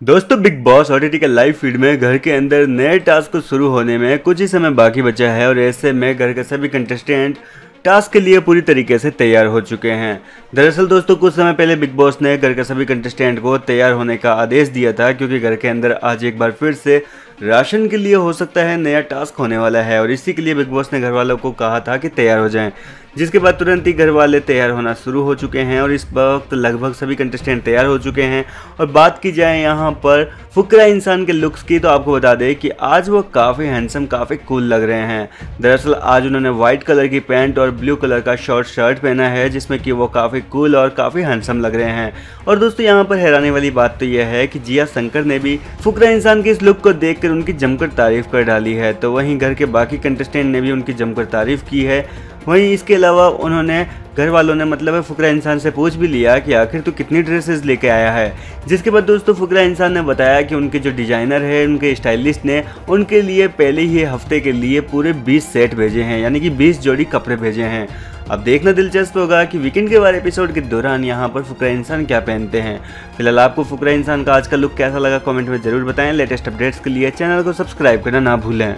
दोस्तों Bigg Boss OTT के live feed में घर के अंदर नए टास्क शुरू होने में कुछ ही समय बाकी बचा है और ऐसे में घर के सभी कंटेस्टेंट टास्क के लिए पूरी तरीके से तैयार हो चुके हैं। दरअसल दोस्तों, कुछ समय पहले बिग बॉस ने घर के सभी कंटेस्टेंट को तैयार होने का आदेश दिया था, क्योंकि घर के अंदर आज एक बार फिर से राशन के लिए हो सकता है नया टास्क होने वाला है, और इसी के लिए बिग बॉस ने घर वालों को कहा था कि तैयार हो जाएँ। जिसके बाद तुरंत ही घर वाले तैयार होना शुरू हो चुके हैं, और इस वक्त लगभग सभी कंटेस्टेंट तैयार हो चुके हैं। और बात की जाए यहाँ पर फुकरा इंसान के लुक्स की तो आपको बता दें कि आज वो काफ़ी हैंडसम काफ़ी कूल लग रहे हैं। दरअसल आज उन्होंने व्हाइट कलर की पैंट और ब्लू कलर का शॉर्ट शर्ट पहना है, जिसमें कि वो काफ़ी कूल और काफ़ी हैंडसम लग रहे हैं। और दोस्तों, यहाँ पर हैरानी वाली बात तो यह है कि जिया शंकर ने भी फुकरा इंसान के इस लुक को देख उनकी जमकर तारीफ़ कर डाली है। तो वहीं घर के बाकी कंटेस्टेंट ने भी उनकी जमकर तारीफ़ की है। वहीं इसके अलावा उन्होंने घर वालों ने मतलब फुकरा इंसान से पूछ भी लिया कि आखिर तू कितनी ड्रेसेस लेके आया है? जिसके बाद दोस्तों, फुकरा इंसान ने बताया कि उनके जो डिज़ाइनर है, उनके स्टाइलिस्ट ने उनके लिए पहले ही हफ़्ते के लिए पूरे 20 सेट भेजे हैं, यानी कि 20 जोड़ी कपड़े भेजे हैं। अब देखना दिलचस्प होगा कि वीकेंड के बारे एपिसोड के दौरान यहाँ पर फुकरा इंसान क्या पहनते हैं। फ़िलहाल आपको फुकरा इंसान का आज का लुक कैसा लगा कमेंट में ज़रूर बताएँ। लेटेस्ट अपडेट्स के लिए चैनल को सब्सक्राइब करना ना भूलें।